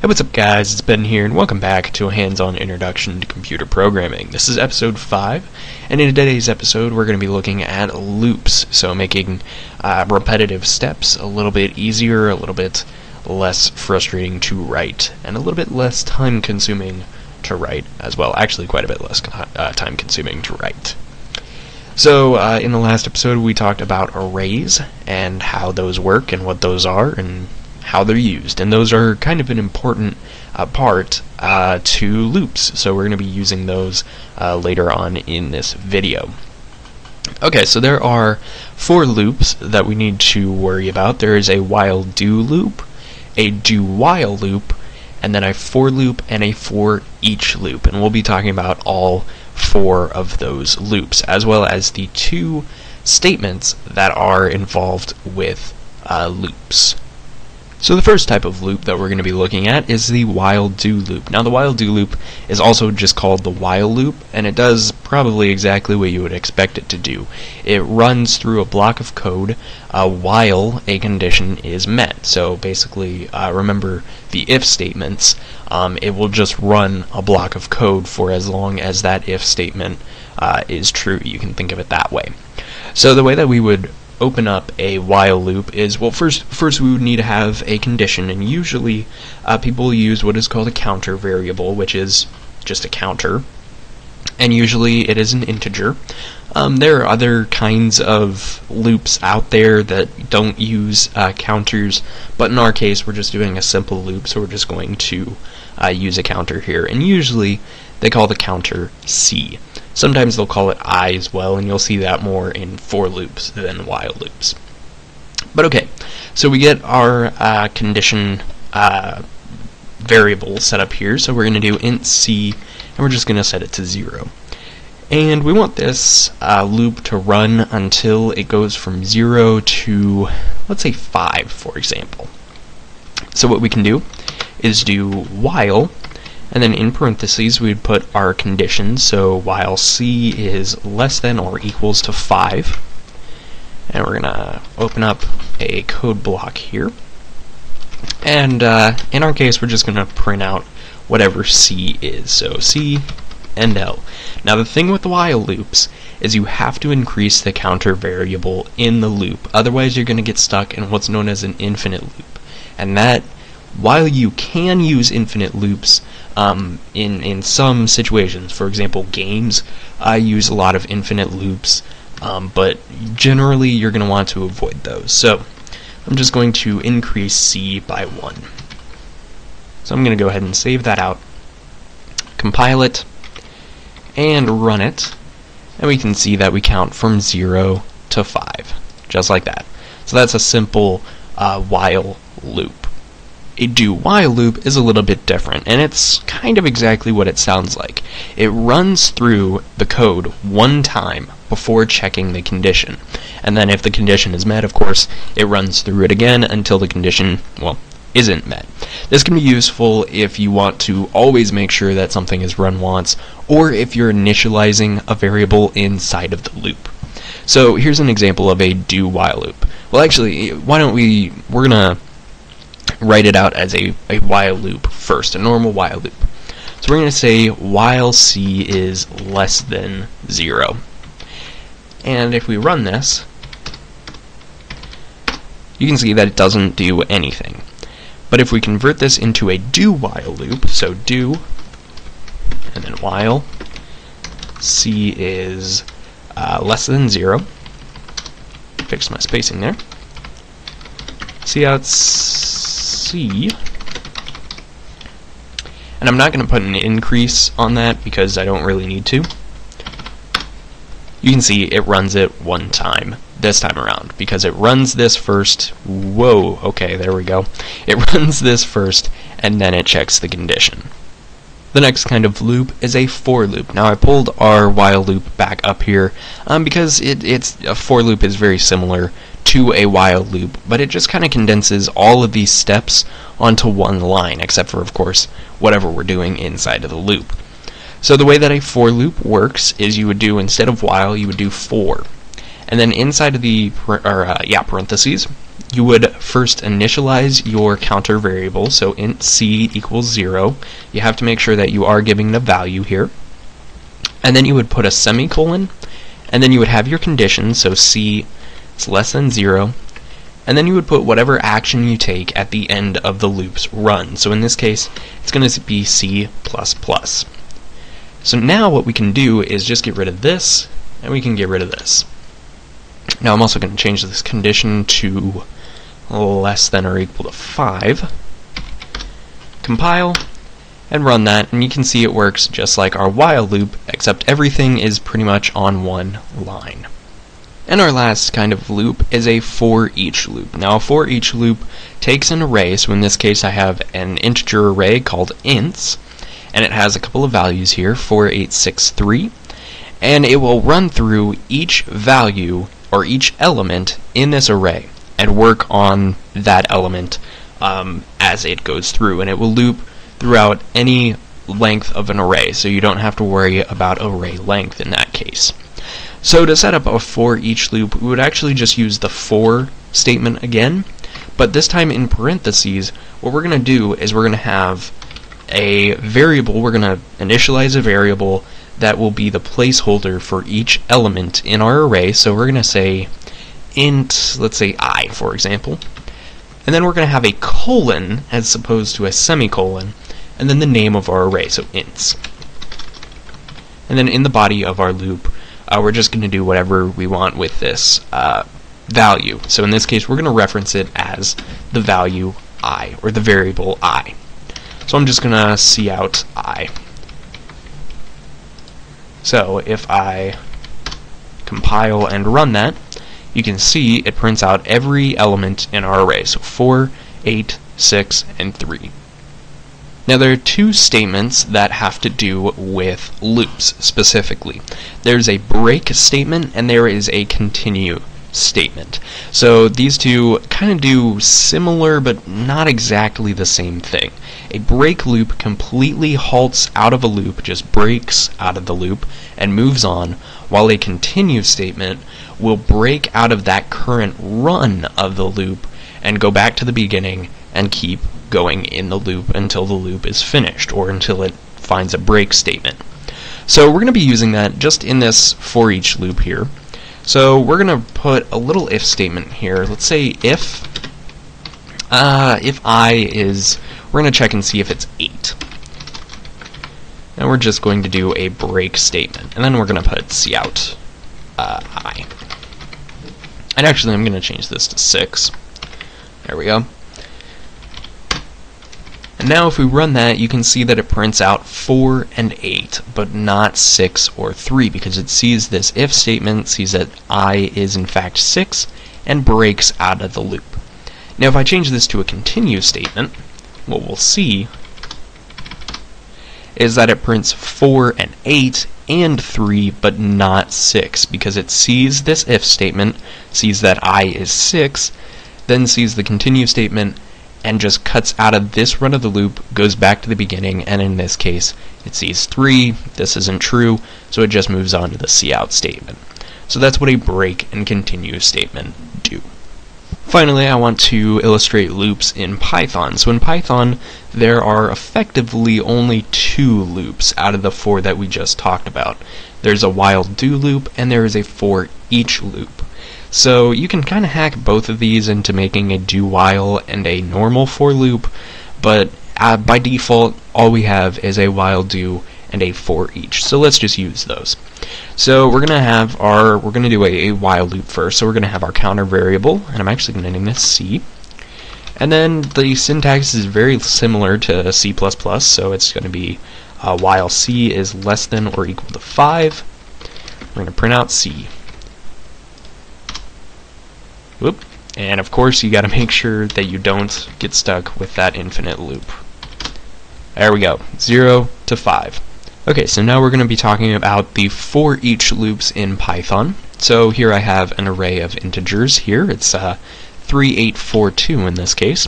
Hey, what's up guys, it's Ben here, and welcome back to a hands-on introduction to computer programming. This is episode 5, and in today's episode we're going to be looking at loops, so making uh, repetitive steps a little bit easier, a little bit less frustrating to write, and a little bit less time-consuming to write as well. Actually, quite a bit less uh, time-consuming to write. So, uh, in the last episode we talked about arrays, and how those work, and what those are, and how they're used, and those are kind of an important uh, part uh, to loops, so we're going to be using those uh, later on in this video. Okay, so there are four loops that we need to worry about. There is a while do loop, a do while loop, and then a for loop and a for each loop, and we'll be talking about all four of those loops, as well as the two statements that are involved with uh, loops. So the first type of loop that we're going to be looking at is the while do loop. Now the while do loop is also just called the while loop, and it does probably exactly what you would expect it to do. It runs through a block of code uh, while a condition is met. So basically, uh, remember the if statements, um, it will just run a block of code for as long as that if statement uh, is true. You can think of it that way. So the way that we would open up a while loop is well first first we would need to have a condition and usually uh, people use what is called a counter variable which is just a counter and usually it is an integer. Um, there are other kinds of loops out there that don't use uh, counters but in our case we're just doing a simple loop so we're just going to uh, use a counter here and usually they call the counter C Sometimes they'll call it I as well, and you'll see that more in for loops than while loops. But okay, so we get our uh, condition uh, variable set up here, so we're going to do int c, and we're just going to set it to 0. And we want this uh, loop to run until it goes from 0 to, let's say, 5, for example. So what we can do is do while and then in parentheses we'd put our condition, so while c is less than or equals to 5, and we're going to open up a code block here. And uh, in our case, we're just going to print out whatever C is. So C endl. Now the thing with while loops is you have to increase the counter variable in the loop. Otherwise you're going to get stuck in what's known as an infinite loop. And that, while you can use infinite loops, um, in in some situations. For example, games, I use a lot of infinite loops, um, but generally you're going to want to avoid those. So I'm just going to increase C by one. So I'm going to go ahead and save that out, compile it, and run it, and we can see that we count from zero to five, just like that. So that's a simple uh, while loop a do while loop is a little bit different, and it's kind of exactly what it sounds like. It runs through the code one time before checking the condition. And then if the condition is met, of course, it runs through it again until the condition, well, isn't met. This can be useful if you want to always make sure that something is run once, or if you're initializing a variable inside of the loop. So here's an example of a do while loop. Well, actually, why don't we, we're going to write it out as a, a while loop first, a normal while loop. So we're going to say while c is less than 0. And if we run this, you can see that it doesn't do anything. But if we convert this into a do while loop, so do, and then while, c is uh, less than 0, fix my spacing there, see how it's C. And I'm not going to put an increase on that because I don't really need to. You can see it runs it one time this time around because it runs this first. Whoa, okay, there we go. It runs this first and then it checks the condition. The next kind of loop is a for loop. Now I pulled our while loop back up here um, because it, it's a for loop is very similar to a while loop, but it just kind of condenses all of these steps onto one line, except for, of course, whatever we're doing inside of the loop. So the way that a for loop works is you would do, instead of while, you would do for. And then inside of the, or, uh, yeah, parentheses, you would first initialize your counter variable, so int c equals 0. You have to make sure that you are giving the value here. And then you would put a semicolon, and then you would have your condition, so c is less than 0, and then you would put whatever action you take at the end of the loop's run. So in this case, it's going to be C++. So now what we can do is just get rid of this, and we can get rid of this. Now I'm also going to change this condition to less than or equal to 5. Compile, and run that, and you can see it works just like our while loop, except everything is pretty much on one line. And our last kind of loop is a for each loop. Now a for each loop takes an array, so in this case I have an integer array called ints, and it has a couple of values here, 4863, and it will run through each value or each element in this array and work on that element um, as it goes through, and it will loop throughout any length of an array, so you don't have to worry about array length in that case. So to set up a for each loop, we would actually just use the for statement again, but this time in parentheses, what we're going to do is we're going to have a variable, we're going to initialize a variable that will be the placeholder for each element in our array, so we're going to say int, let's say i, for example, and then we're going to have a colon as opposed to a semicolon, and then the name of our array, so ints. And then in the body of our loop, uh, we're just going to do whatever we want with this uh, value. So in this case, we're going to reference it as the value i, or the variable i. So I'm just going to cout i. So if I compile and run that, you can see it prints out every element in our array. So 4, 8, 6, and 3. Now there are two statements that have to do with loops specifically. There's a break statement and there is a continue statement. So these two kind of do similar but not exactly the same thing. A break loop completely halts out of a loop, just breaks out of the loop and moves on, while a continue statement will break out of that current run of the loop and go back to the beginning and keep going in the loop until the loop is finished or until it finds a break statement. So we're going to be using that just in this for each loop here. So we're going to put a little if statement here. Let's say if uh, if i is, we're going to check and see if it's 8. And we're just going to do a break statement. And then we're going to put cout uh, i. And actually I'm going to change this to 6. There we go. And now if we run that, you can see that it prints out 4 and 8, but not 6 or 3, because it sees this if statement, sees that i is in fact 6, and breaks out of the loop. Now if I change this to a continue statement, what we'll see is that it prints 4 and 8 and 3, but not 6, because it sees this if statement, sees that i is 6, then sees the continue statement, and just cuts out of this run of the loop, goes back to the beginning, and in this case, it sees 3, this isn't true, so it just moves on to the cout statement. So that's what a break and continue statement do. Finally, I want to illustrate loops in Python. So in Python, there are effectively only two loops out of the four that we just talked about. There's a while do loop, and there is a for each loop. So you can kind of hack both of these into making a do while and a normal for loop, but uh, by default, all we have is a while do and a for each. So let's just use those. So we're gonna have our we're gonna do a, a while loop first. So we're gonna have our counter variable, and I'm actually gonna name this C. And then the syntax is very similar to C++, so it's going to be uh, while C is less than or equal to 5, we're going to print out C. Whoop. And of course you got to make sure that you don't get stuck with that infinite loop. There we go, 0 to 5. Okay, so now we're going to be talking about the for each loops in Python. So here I have an array of integers here. It's uh, 3842 in this case.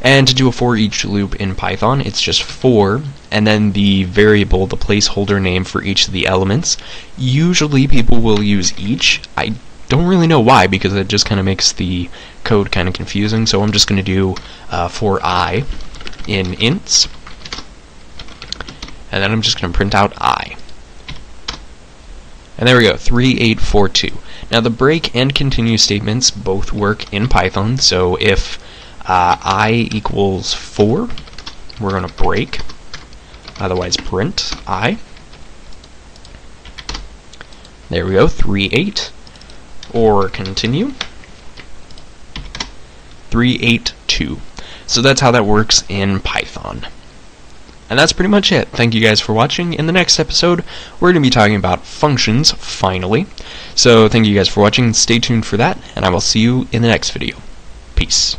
And to do a for each loop in Python, it's just for, and then the variable, the placeholder name for each of the elements. Usually people will use each. I don't really know why because it just kind of makes the code kind of confusing. So I'm just going to do uh, for i in ints, and then I'm just going to print out i. And there we go, 3842. Now the break and continue statements both work in Python, so if uh, i equals 4, we're going to break, otherwise print i. There we go, 38, or continue, 382. So that's how that works in Python. And that's pretty much it. Thank you guys for watching. In the next episode, we're going to be talking about functions, finally. So thank you guys for watching. Stay tuned for that, and I will see you in the next video. Peace.